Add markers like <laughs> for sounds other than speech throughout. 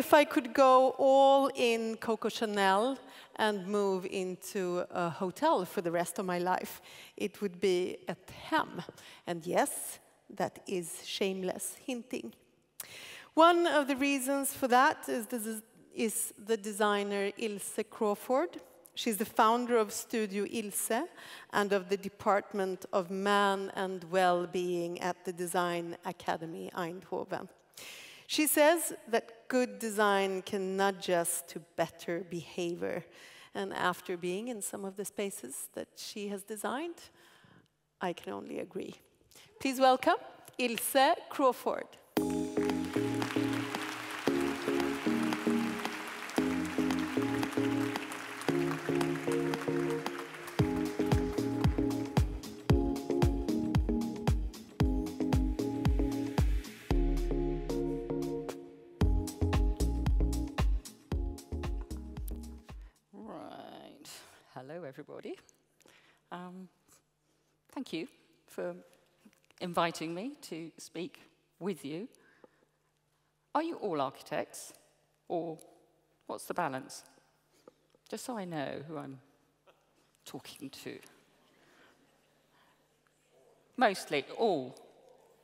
if I could go all in Coco Chanel and move into a hotel for the rest of my life, it would be Ett Hem. And yes, that is shameless hinting. One of the reasons for that is the, is the designer Ilse Crawford. She's the founder of Studio Ilse and of the Department of Man and Well-being at the Design Academy Eindhoven. She says that good design can nudge us to better behavior. And after being in some of the spaces that she has designed, I can only agree. Please welcome Ilse Crawford. Everybody. Um, thank you for inviting me to speak with you. Are you all architects, or what's the balance? Just so I know who I'm talking to. Mostly, all.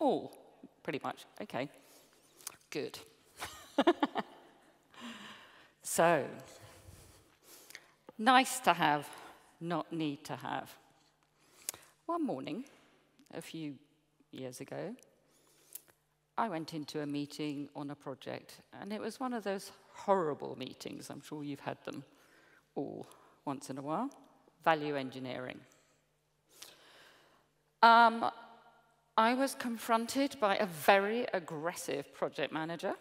All, pretty much. Okay, good. <laughs> so, nice to have not need to have. One morning, a few years ago, I went into a meeting on a project, and it was one of those horrible meetings. I'm sure you've had them all once in a while. Value engineering. Um, I was confronted by a very aggressive project manager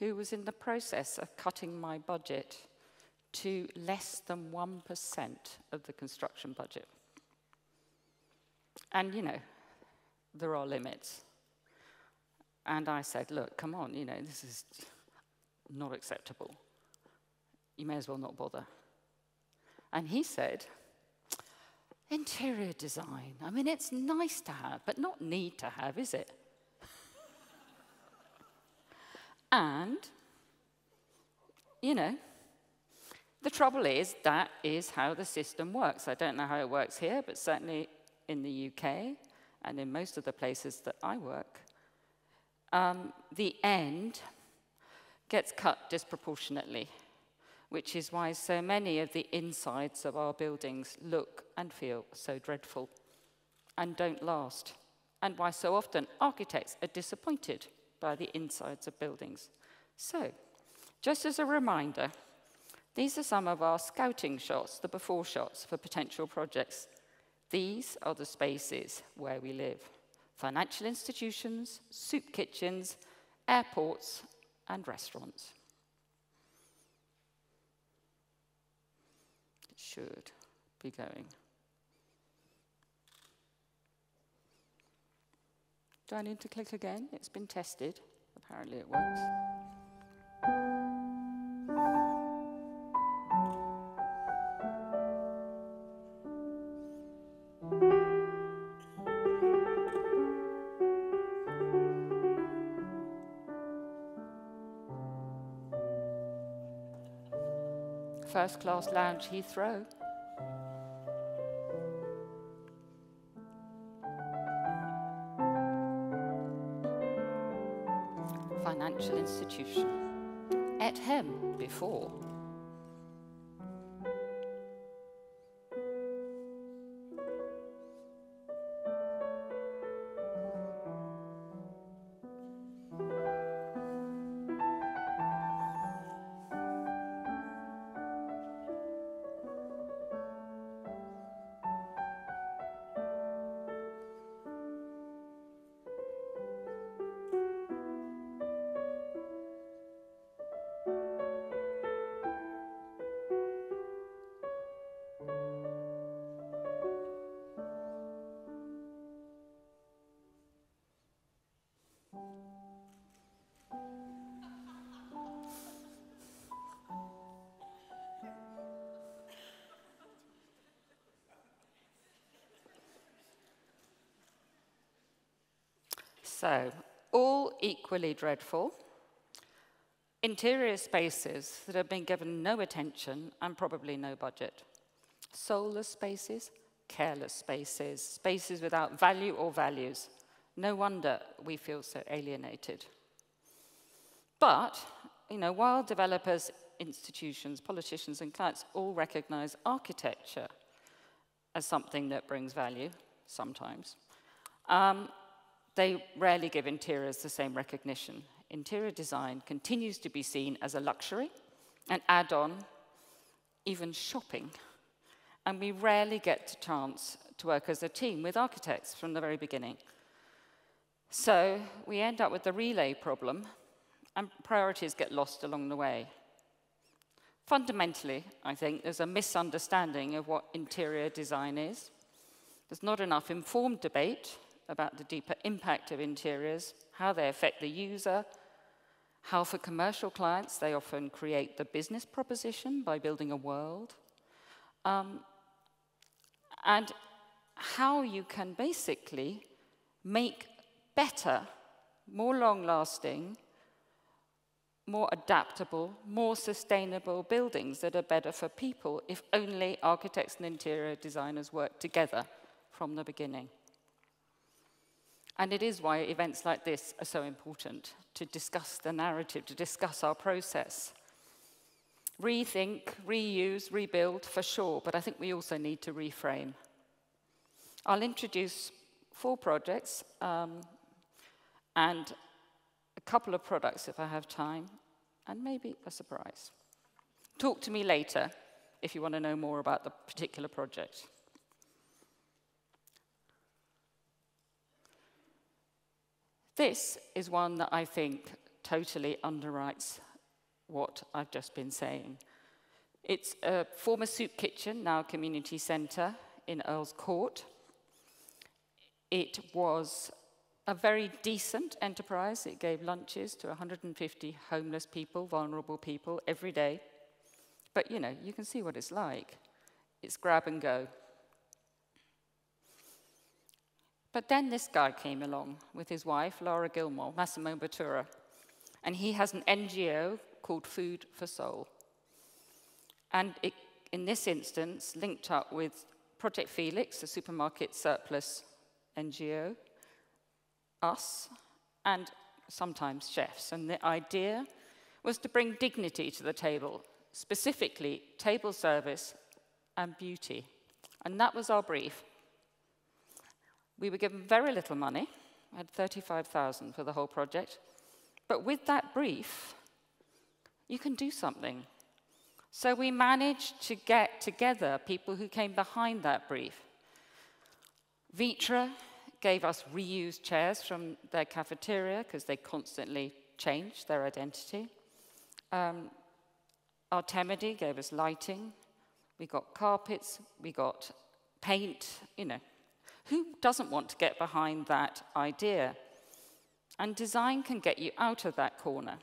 who was in the process of cutting my budget to less than 1% of the construction budget. And, you know, there are limits. And I said, look, come on, you know, this is not acceptable. You may as well not bother. And he said, interior design, I mean, it's nice to have, but not need to have, is it? <laughs> and, you know, the trouble is, that is how the system works. I don't know how it works here, but certainly in the UK and in most of the places that I work, um, the end gets cut disproportionately, which is why so many of the insides of our buildings look and feel so dreadful and don't last, and why so often architects are disappointed by the insides of buildings. So, just as a reminder, these are some of our scouting shots, the before shots for potential projects. These are the spaces where we live. Financial institutions, soup kitchens, airports, and restaurants. It should be going. Do I need to click again? It's been tested. Apparently it works. First class lounge Heathrow. Financial institution. Ett Hem before. So, all equally dreadful. interior spaces that have been given no attention and probably no budget. Soulless spaces, careless spaces, spaces without value or values. No wonder we feel so alienated. But, you know, while developers, institutions, politicians, and clients all recognize architecture as something that brings value, sometimes, um, they rarely give interiors the same recognition. Interior design continues to be seen as a luxury, an add on, even shopping. And we rarely get the chance to work as a team with architects from the very beginning. So we end up with the relay problem, and priorities get lost along the way. Fundamentally, I think there's a misunderstanding of what interior design is. There's not enough informed debate about the deeper impact of interiors, how they affect the user, how for commercial clients they often create the business proposition by building a world, um, and how you can basically make better, more long lasting, more adaptable, more sustainable buildings that are better for people if only architects and interior designers work together from the beginning. And it is why events like this are so important to discuss the narrative, to discuss our process. Rethink, reuse, rebuild for sure, but I think we also need to reframe. I'll introduce four projects um, and a couple of products if I have time, and maybe a surprise. Talk to me later if you want to know more about the particular project. This is one that I think totally underwrites what I've just been saying. It's a former soup kitchen, now a community centre in Earl's Court. It was a very decent enterprise. It gave lunches to 150 homeless people, vulnerable people, every day. But, you know, you can see what it's like. It's grab and go. But then this guy came along with his wife, Lara Gilmore, Massimo Bottura, and he has an NGO called Food for Soul. And it, in this instance, linked up with Project Felix, a supermarket surplus NGO, us, and sometimes chefs. And the idea was to bring dignity to the table, specifically table service and beauty. And that was our brief. We were given very little money. I had 35,000 for the whole project. But with that brief, you can do something. So we managed to get together people who came behind that brief. Vitra gave us reused chairs from their cafeteria because they constantly changed their identity. Um, Artemide gave us lighting. We got carpets. We got paint, you know, who doesn't want to get behind that idea? And design can get you out of that corner.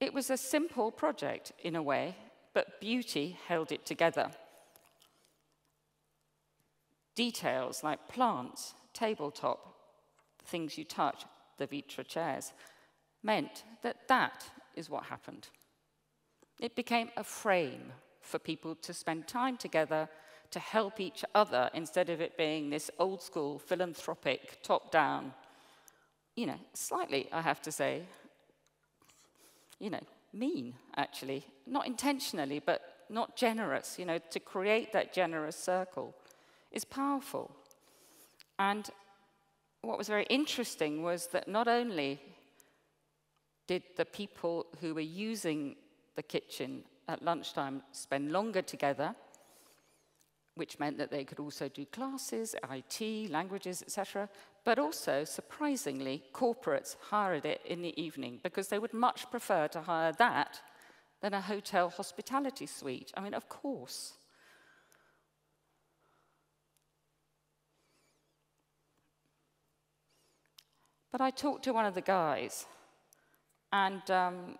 It was a simple project in a way, but beauty held it together. Details like plants, tabletop, things you touch, the Vitra chairs, meant that that is what happened. It became a frame for people to spend time together to help each other instead of it being this old school, philanthropic, top down, you know, slightly, I have to say, you know, mean, actually. Not intentionally, but not generous. You know, to create that generous circle is powerful. And what was very interesting was that not only did the people who were using the kitchen at lunchtime spend longer together, which meant that they could also do classes, IT, languages, etc. But also, surprisingly, corporates hired it in the evening because they would much prefer to hire that than a hotel hospitality suite. I mean, of course. But I talked to one of the guys and um,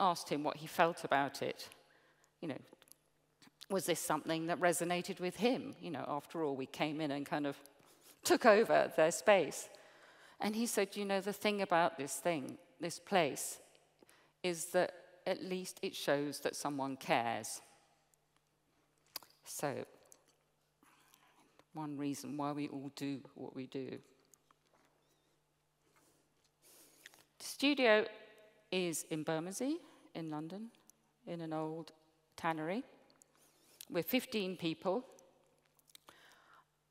asked him what he felt about it. You know, was this something that resonated with him? You know, after all, we came in and kind of took over their space. And he said, You know, the thing about this thing, this place, is that at least it shows that someone cares. So, one reason why we all do what we do. The studio is in Bermondsey, in London, in an old tannery. We're 15 people.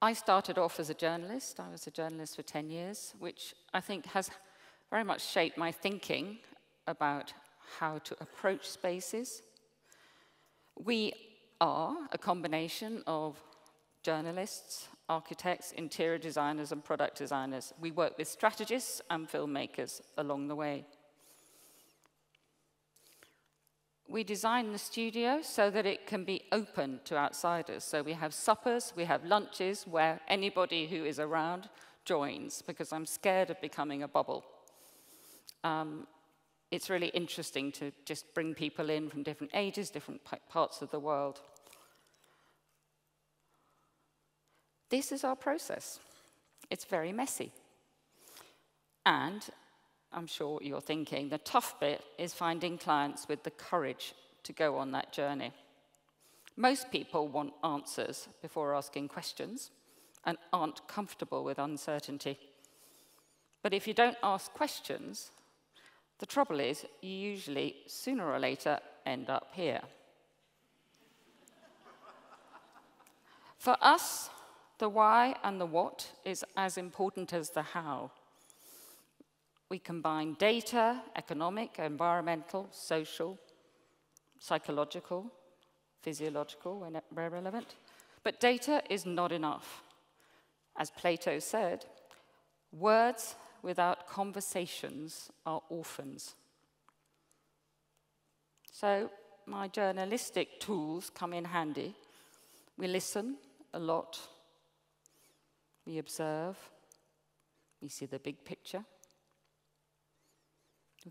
I started off as a journalist. I was a journalist for 10 years, which I think has very much shaped my thinking about how to approach spaces. We are a combination of journalists, architects, interior designers, and product designers. We work with strategists and filmmakers along the way. We design the studio so that it can be open to outsiders. So we have suppers, we have lunches where anybody who is around joins, because I'm scared of becoming a bubble. Um, it's really interesting to just bring people in from different ages, different parts of the world. This is our process. It's very messy. And I'm sure you're thinking the tough bit is finding clients with the courage to go on that journey. Most people want answers before asking questions and aren't comfortable with uncertainty. But if you don't ask questions, the trouble is you usually, sooner or later, end up here. For us, the why and the what is as important as the how. We combine data, economic, environmental, social, psychological, physiological, where relevant. But data is not enough. As Plato said, words without conversations are orphans. So my journalistic tools come in handy. We listen a lot we observe, we see the big picture,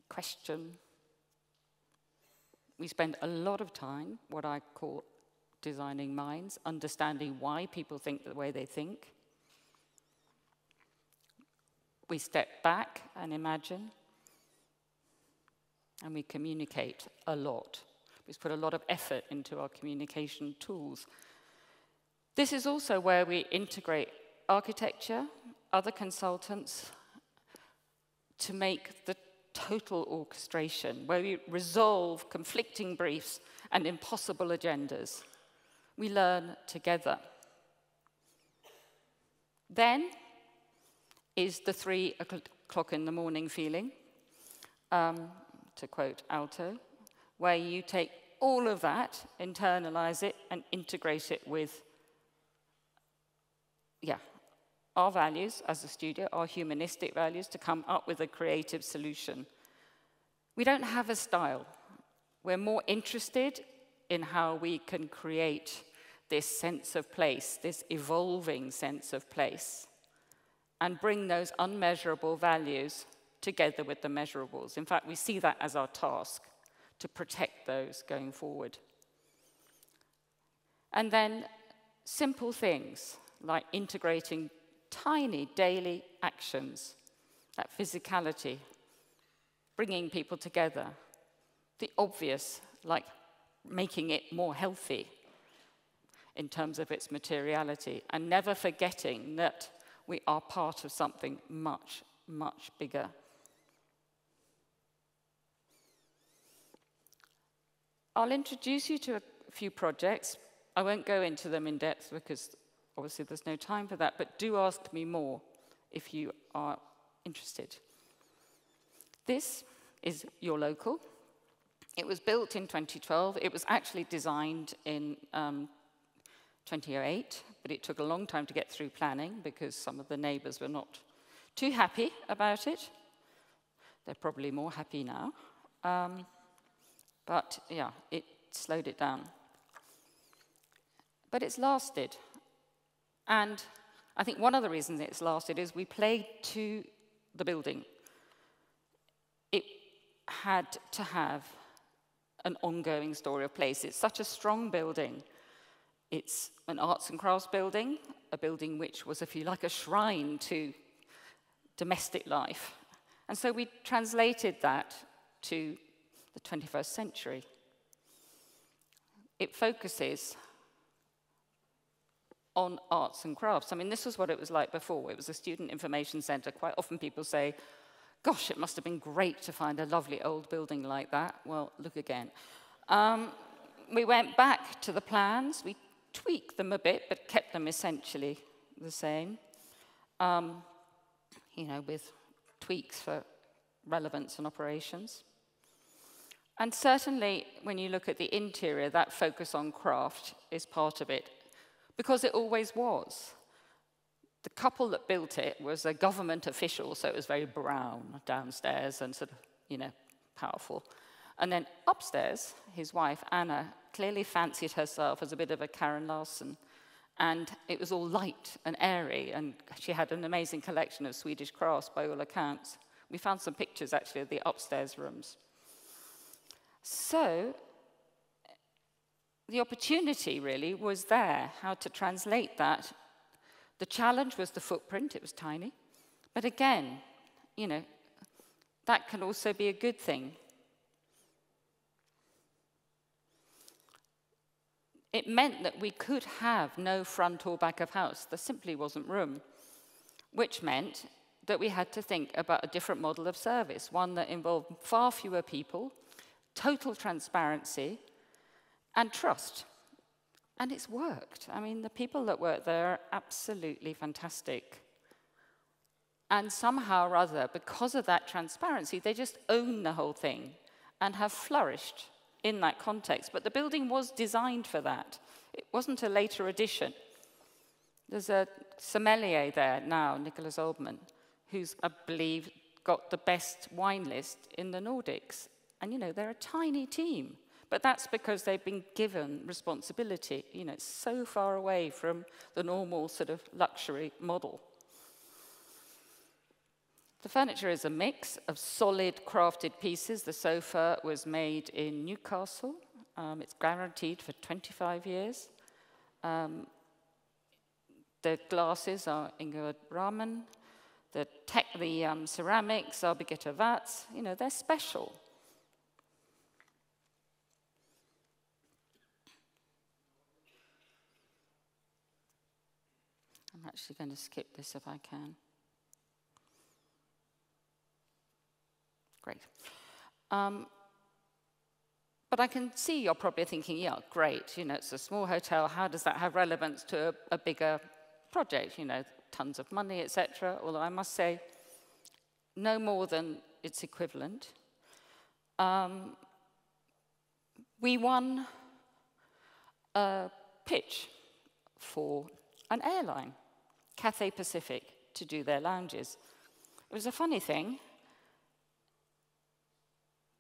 question. We spend a lot of time, what I call designing minds, understanding why people think the way they think. We step back and imagine, and we communicate a lot. We put a lot of effort into our communication tools. This is also where we integrate architecture, other consultants, to make the total orchestration, where we resolve conflicting briefs and impossible agendas. We learn together. Then is the three o'clock in the morning feeling, um, to quote Aalto, where you take all of that, internalize it, and integrate it with, yeah, our values as a studio, our humanistic values, to come up with a creative solution. We don't have a style. We're more interested in how we can create this sense of place, this evolving sense of place, and bring those unmeasurable values together with the measurables. In fact, we see that as our task to protect those going forward. And then simple things like integrating tiny daily actions, that physicality, bringing people together, the obvious, like making it more healthy in terms of its materiality, and never forgetting that we are part of something much, much bigger. I'll introduce you to a few projects. I won't go into them in depth because Obviously, there's no time for that, but do ask me more if you are interested. This is your local. It was built in 2012. It was actually designed in um, 2008, but it took a long time to get through planning because some of the neighbours were not too happy about it. They're probably more happy now. Um, but yeah, it slowed it down. But it's lasted. And I think one of the reasons it's lasted is we played to the building. It had to have an ongoing story of place. It's such a strong building. It's an arts and crafts building, a building which was, if you like, a shrine to domestic life. And so we translated that to the 21st century. It focuses on arts and crafts. I mean, this was what it was like before. It was a student information center. Quite often people say, gosh, it must have been great to find a lovely old building like that. Well, look again. Um, we went back to the plans. We tweaked them a bit, but kept them essentially the same. Um, you know, with tweaks for relevance and operations. And certainly, when you look at the interior, that focus on craft is part of it, because it always was. The couple that built it was a government official, so it was very brown downstairs and sort of, you know, powerful. And then upstairs, his wife, Anna, clearly fancied herself as a bit of a Karin Larsson. And it was all light and airy, and she had an amazing collection of Swedish crafts by all accounts. We found some pictures actually of the upstairs rooms. So, the opportunity really was there, how to translate that. The challenge was the footprint, it was tiny. But again, you know, that can also be a good thing. It meant that we could have no front or back of house. There simply wasn't room, which meant that we had to think about a different model of service, one that involved far fewer people, total transparency, and trust. And it's worked. I mean, the people that work there are absolutely fantastic. And somehow or other, because of that transparency, they just own the whole thing and have flourished in that context. But the building was designed for that. It wasn't a later addition. There's a sommelier there now, Nicholas Oldman, who's, I believe, got the best wine list in the Nordics. And, you know, they're a tiny team. But that's because they've been given responsibility. You know, it's so far away from the normal sort of luxury model. The furniture is a mix of solid crafted pieces. The sofa was made in Newcastle. Um, it's guaranteed for 25 years. Um, the glasses are Ingegerd Råman. The, the um, ceramics are Birgitta Watz. You know, they're special. I'm actually going to skip this if I can. Great. Um, but I can see you're probably thinking, yeah, great, you know, it's a small hotel, how does that have relevance to a, a bigger project, you know, tons of money, etc. Although I must say, no more than its equivalent. Um, we won a pitch for an airline, Cathay Pacific, to do their lounges. It was a funny thing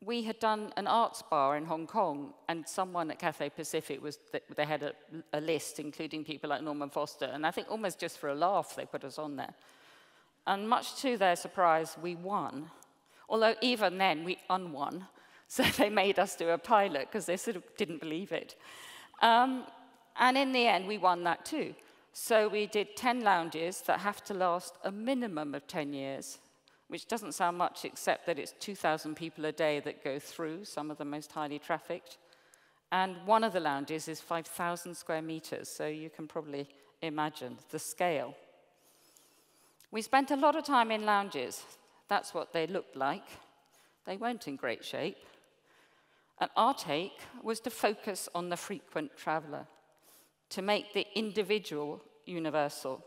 we had done an arts bar in Hong Kong, and someone at Cathay Pacific was, they had a, a, list including people like Norman Foster, and I think almost just for a laugh they put us on there. And much to their surprise, we won. Although even then we unwon, <laughs> so they made us do a pilot because they sort of didn't believe it. Um, and in the end, we won that too. So we did 10 lounges that have to last a minimum of 10 years which doesn't sound much except that it's 2,000 people a day that go through, some of the most highly trafficked. And one of the lounges is 5,000 square meters, so you can probably imagine the scale. We spent a lot of time in lounges. That's what they looked like. They weren't in great shape. And our take was to focus on the frequent traveler, to make the individual universal.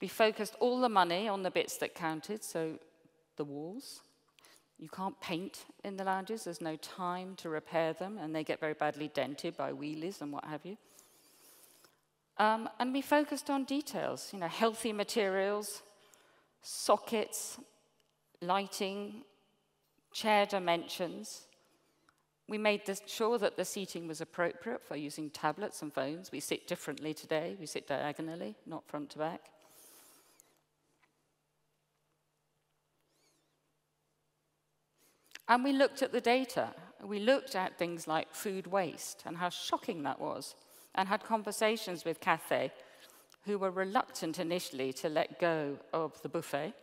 We focused all the money on the bits that counted, so the walls. You can't paint in the lounges, there's no time to repair them, and they get very badly dented by wheelies and what have you. Um, and we focused on details, you know, healthy materials, sockets, lighting, chair dimensions. We made sure that the seating was appropriate for using tablets and phones. We sit differently today. We sit diagonally, not front to back. And we looked at the data. We looked at things like food waste and how shocking that was, and had conversations with Cathay, who were reluctant initially to let go of the buffet.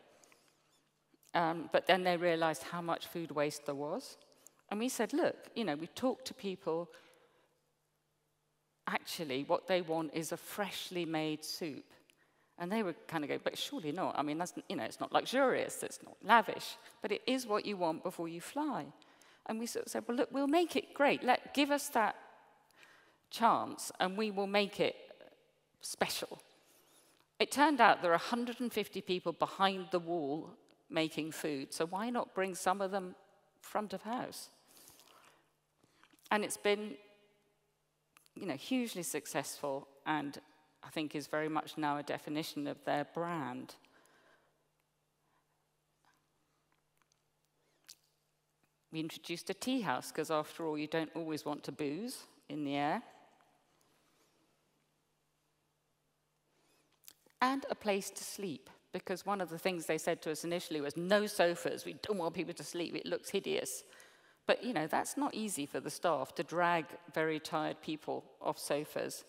Um, but then they realized how much food waste there was. And we said, look, you know, we talked to people. Actually, what they want is a freshly made soup. And they would kind of go, but surely not. I mean, that's, you know, it's not luxurious, it's not lavish, but it is what you want before you fly. And we sort of said, well, look, we'll make it great. Let, give us that chance, and we will make it special. It turned out there are 150 people behind the wall making food, so why not bring some of them front of house? And it's been, you know, hugely successful and I think is very much now a definition of their brand. We introduced a tea house because, after all, you don't always want to booze in the air. And a place to sleep because one of the things they said to us initially was no sofas, we don't want people to sleep, it looks hideous. But, you know, that's not easy for the staff to drag very tired people off sofas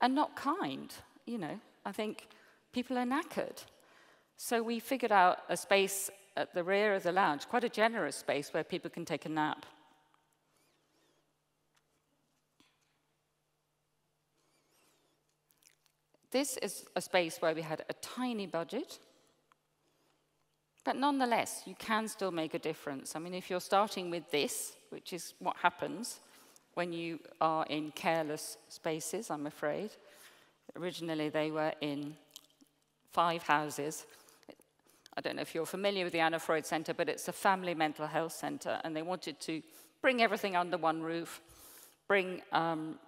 and not kind, you know. I think people are knackered. So we figured out a space at the rear of the lounge, quite a generous space where people can take a nap. This is a space where we had a tiny budget, but nonetheless, you can still make a difference. I mean, if you're starting with this, which is what happens when you are in careless spaces, I'm afraid. Originally, they were in five houses I don't know if you're familiar with the Anna Freud Center, but it's a family mental health center, and they wanted to bring everything under one roof, bring um,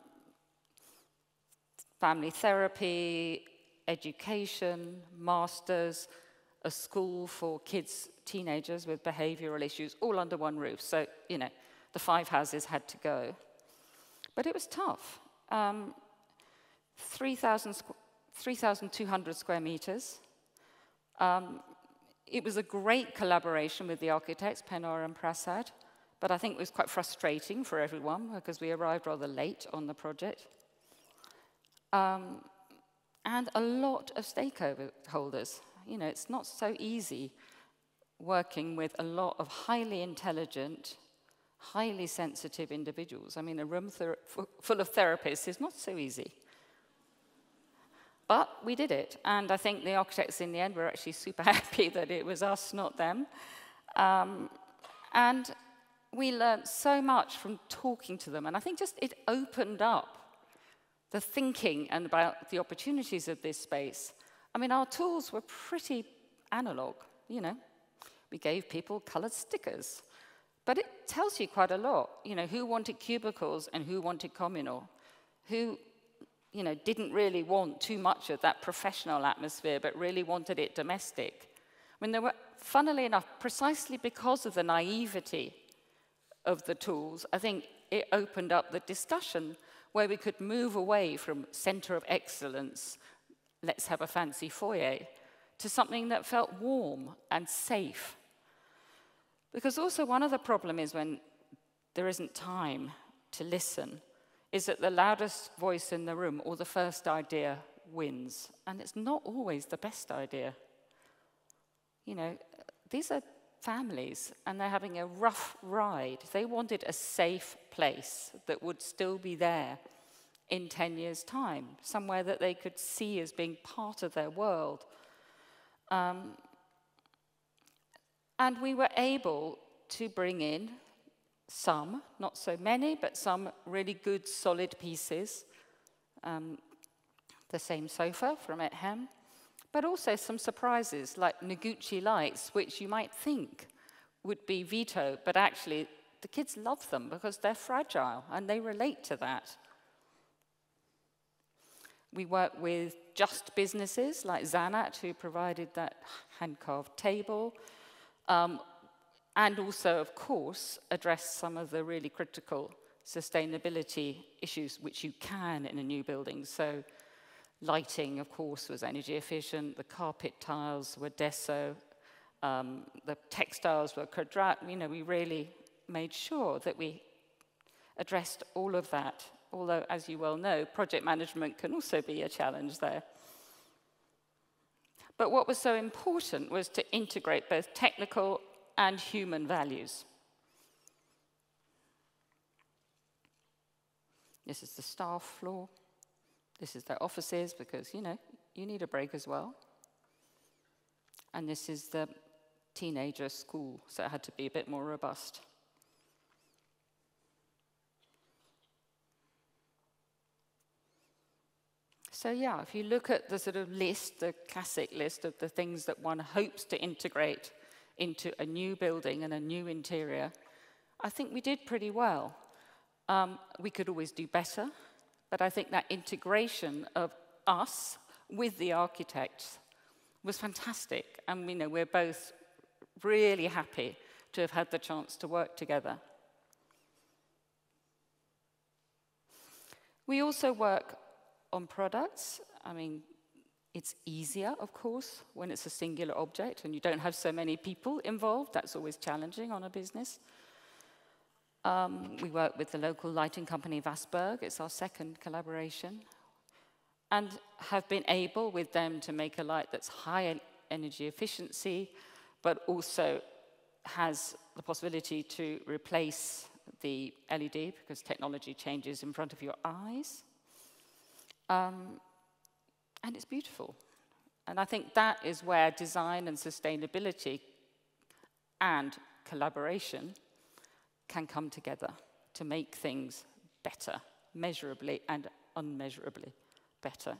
family therapy, education, masters, a school for kids, teenagers with behavioral issues, all under one roof. So, you know, the five houses had to go. But it was tough. Um, 3,200 square meters. Um, it was a great collaboration with the architects, Penoyre and Prasad, but I think it was quite frustrating for everyone because we arrived rather late on the project. Um, and a lot of stakeholders. You know, it's not so easy working with a lot of highly intelligent, highly sensitive individuals. I mean, a room full of therapists is not so easy. But we did it, and I think the architects in the end were actually super <laughs> happy that it was us, not them. Um, and we learned so much from talking to them, and I think just it opened up the thinking and about the opportunities of this space. I mean, our tools were pretty analog, you know. We gave people colored stickers. But it tells you quite a lot, you know, who wanted cubicles and who wanted communal, who you know, didn't really want too much of that professional atmosphere, but really wanted it domestic. I mean, there were, funnily enough, precisely because of the naivety of the tools, I think it opened up the discussion where we could move away from center of excellence, let's have a fancy foyer, to something that felt warm and safe. Because also one of the problem is when there isn't time to listen is that the loudest voice in the room or the first idea wins. And it's not always the best idea. You know, these are families and they're having a rough ride. They wanted a safe place that would still be there in 10 years' time, somewhere that they could see as being part of their world. Um, and we were able to bring in some, not so many, but some really good solid pieces. Um, the same sofa from Ett Hem, but also some surprises like Noguchi lights, which you might think would be veto, but actually the kids love them because they're fragile and they relate to that. We work with just businesses like Zanat, who provided that hand-carved table, um, and also, of course, address some of the really critical sustainability issues which you can in a new building. So lighting, of course, was energy efficient, the carpet tiles were Desso, um, the textiles were Kvadrat. You know, we really made sure that we addressed all of that, although, as you well know, project management can also be a challenge there. But what was so important was to integrate both technical and human values. This is the staff floor. This is their offices because, you know, you need a break as well. And this is the teenager school, so it had to be a bit more robust. So, yeah, if you look at the sort of list, the classic list of the things that one hopes to integrate into a new building and a new interior, I think we did pretty well. Um, we could always do better, but I think that integration of us with the architects was fantastic. And you know, we're both really happy to have had the chance to work together. We also work on products. I mean, it's easier, of course, when it's a singular object and you don't have so many people involved. That's always challenging on a business. Um, we work with the local lighting company Wästberg. It's our second collaboration. And have been able with them to make a light that's high energy efficiency, but also has the possibility to replace the LED because technology changes in front of your eyes. Um, and it's beautiful. And I think that is where design and sustainability and collaboration can come together to make things better, measurably and unmeasurably better.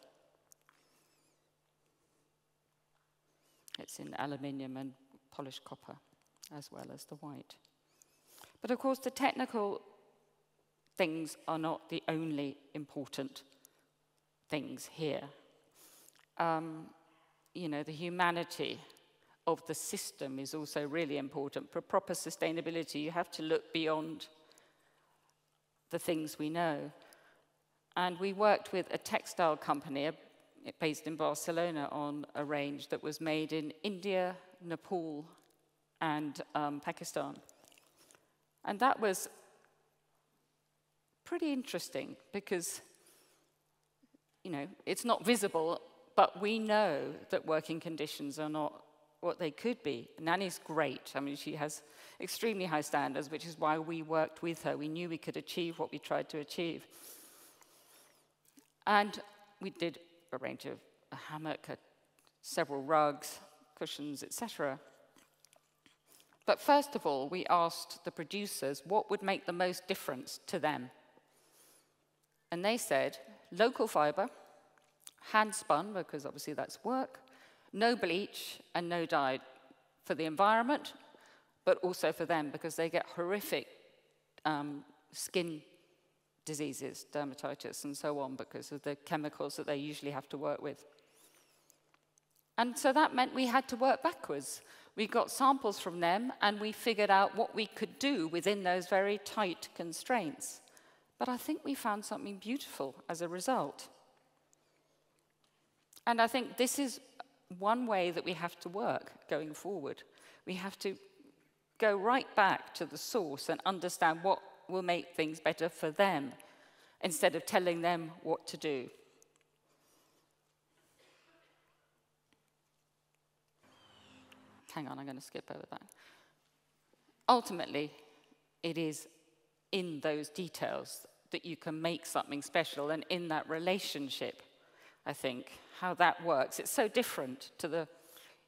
It's in aluminium and polished copper, as well as the white. But of course, the technical things are not the only important things here. Um, you know, the humanity of the system is also really important. For proper sustainability, you have to look beyond the things we know. And we worked with a textile company based in Barcelona on a range that was made in India, Nepal, and um, Pakistan. And that was pretty interesting because, you know, it's not visible, but we know that working conditions are not what they could be. Nani's great. I mean, she has extremely high standards, which is why we worked with her. We knew we could achieve what we tried to achieve. And we did a range of a hammock, a, several rugs, cushions, etc. But first of all, we asked the producers what would make the most difference to them. And they said local fiber, hand spun, because obviously that's work, no bleach and no dye for the environment, but also for them because they get horrific um, skin diseases, dermatitis and so on, because of the chemicals that they usually have to work with. And so that meant we had to work backwards. We got samples from them and we figured out what we could do within those very tight constraints. But I think we found something beautiful as a result. And I think this is one way that we have to work going forward. We have to go right back to the source and understand what will make things better for them instead of telling them what to do. Hang on, I'm going to skip over that. Ultimately, it is in those details that you can make something special and in that relationship, I think, how that works. It's so different to the,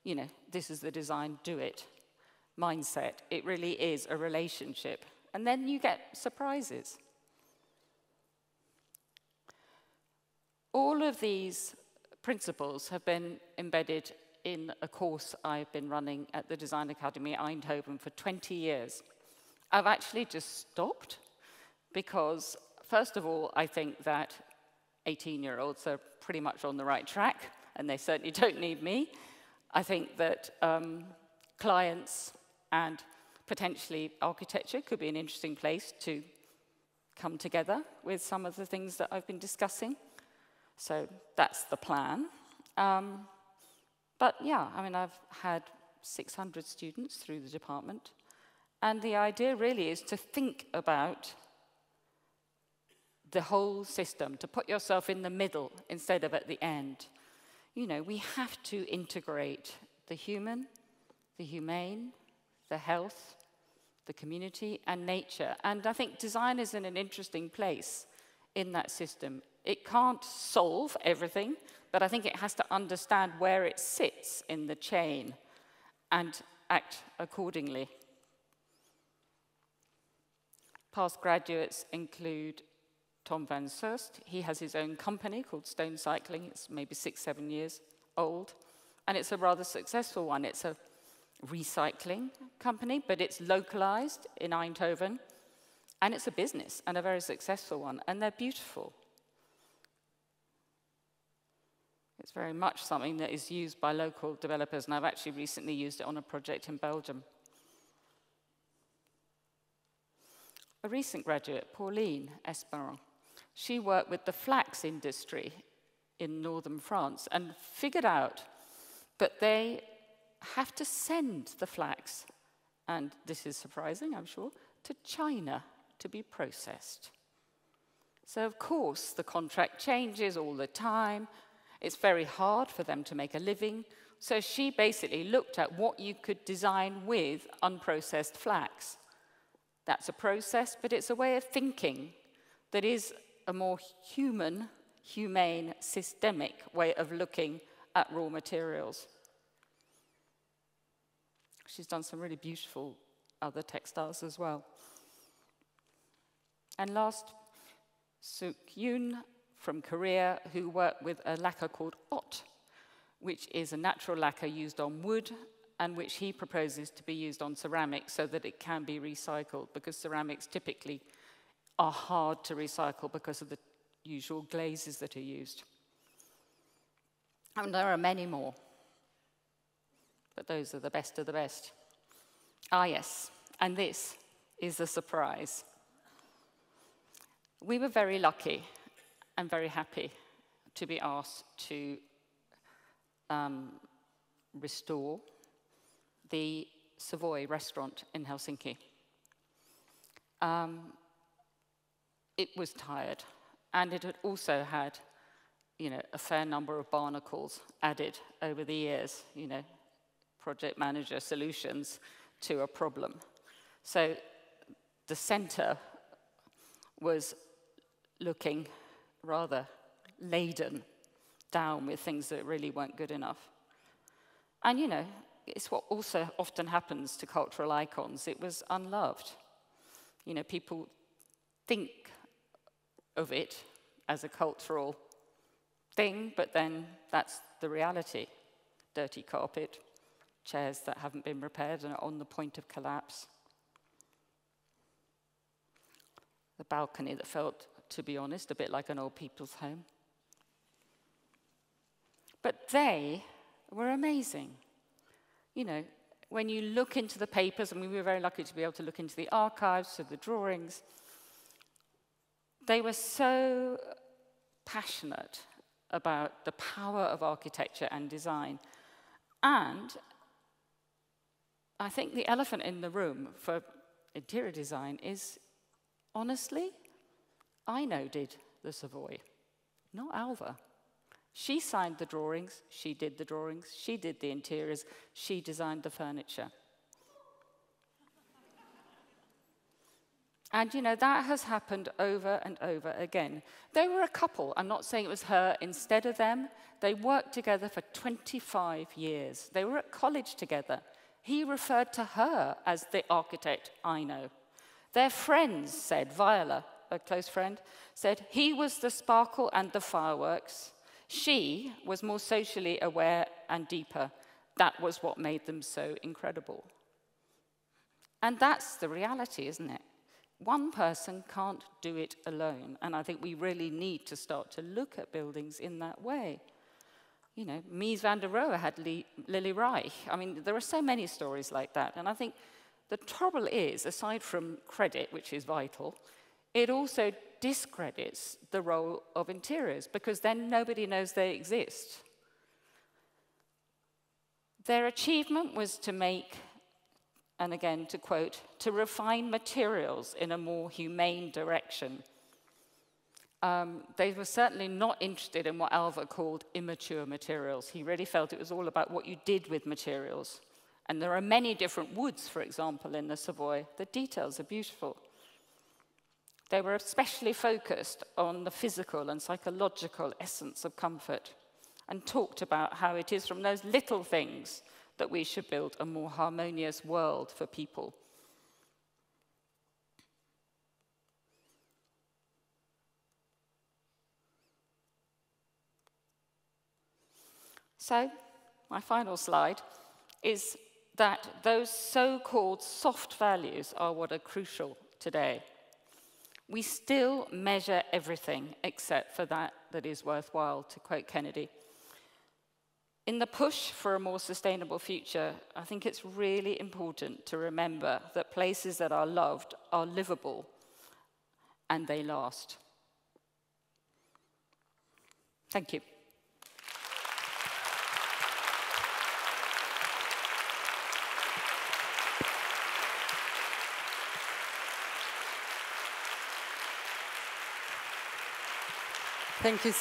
you know, this is the design, do it mindset. It really is a relationship. And then you get surprises. All of these principles have been embedded in a course I've been running at the Design Academy Eindhoven for 20 years. I've actually just stopped because, first of all, I think that 18 year olds are pretty much on the right track, and they certainly <laughs> don't need me. I think that um, clients and potentially architecture could be an interesting place to come together with some of the things that I've been discussing. So that's the plan. Um, but yeah, I mean, I've had 600 students through the department, and the idea really is to think about the whole system, to put yourself in the middle instead of at the end. You know, we have to integrate the human, the humane, the health, the community, and nature. And I think design is in an interesting place in that system. It can't solve everything, but I think it has to understand where it sits in the chain and act accordingly. Past graduates include Tom van Soest. He has his own company called Stone Cycling. It's maybe six, seven years old. And it's a rather successful one. It's a recycling company, but it's localized in Eindhoven. And it's a business and a very successful one. And they're beautiful. It's very much something that is used by local developers. And I've actually recently used it on a project in Belgium. A recent graduate, Pauline Esperon, she worked with the flax industry in northern France and figured out that they have to send the flax, and this is surprising, I'm sure, to China to be processed. So, of course, the contract changes all the time. It's very hard for them to make a living. So, she basically looked at what you could design with unprocessed flax. That's a process, but it's a way of thinking that is a more human, humane, systemic way of looking at raw materials. She's done some really beautiful other textiles as well. And last, Suk Yoon from Korea, who worked with a lacquer called OT, which is a natural lacquer used on wood and which he proposes to be used on ceramics so that it can be recycled because ceramics typically are hard to recycle because of the usual glazes that are used. And there are many more, but those are the best of the best. Ah, yes, and this is a surprise. We were very lucky and very happy to be asked to um, restore the Savoy restaurant in Helsinki. Um, it was tired, and it had also had, you know, a fair number of barnacles added over the years, you know, project manager solutions to a problem. So the center was looking rather laden down with things that really weren't good enough. And, you know, it's what also often happens to cultural icons. It was unloved. You know, people think of it as a cultural thing, but then that's the reality. Dirty carpet, chairs that haven't been repaired and are on the point of collapse. The balcony that felt, to be honest, a bit like an old people's home. But they were amazing. You know, when you look into the papers, and we were very lucky to be able to look into the archives of the drawings, they were so passionate about the power of architecture and design. And I think the elephant in the room for interior design is honestly, Aino did the Savoy, not Alva. She signed the drawings, she did the drawings, she did the interiors, she designed the furniture. And you know, that has happened over and over again. They were a couple. I'm not saying it was her instead of them. They worked together for 25 years. They were at college together. He referred to her as the architect Aino. Their friends said, Viola, a close friend, said, he was the sparkle and the fireworks. She was more socially aware and deeper. That was what made them so incredible. And that's the reality, isn't it? One person can't do it alone. And I think we really need to start to look at buildings in that way. You know, Mies van der Rohe had Lilly Reich. I mean, there are so many stories like that. And I think the trouble is, aside from credit, which is vital, it also discredits the role of interiors because then nobody knows they exist. Their achievement was to make, and again to quote, to refine materials in a more humane direction. um, they were certainly not interested in what Alva called immature materials. He really felt it was all about what you did with materials. And there are many different woods, for example, in the Savoy. The details are beautiful. They were especially focused on the physical and psychological essence of comfort and talked about how it is from those little things that we should build a more harmonious world for people. So, my final slide is that those so called soft values are what are crucial today. We still measure everything except for that that is worthwhile, to quote Kennedy. In the push for a more sustainable future, I think it's really important to remember that places that are loved are livable and they last. Thank you. Thank you so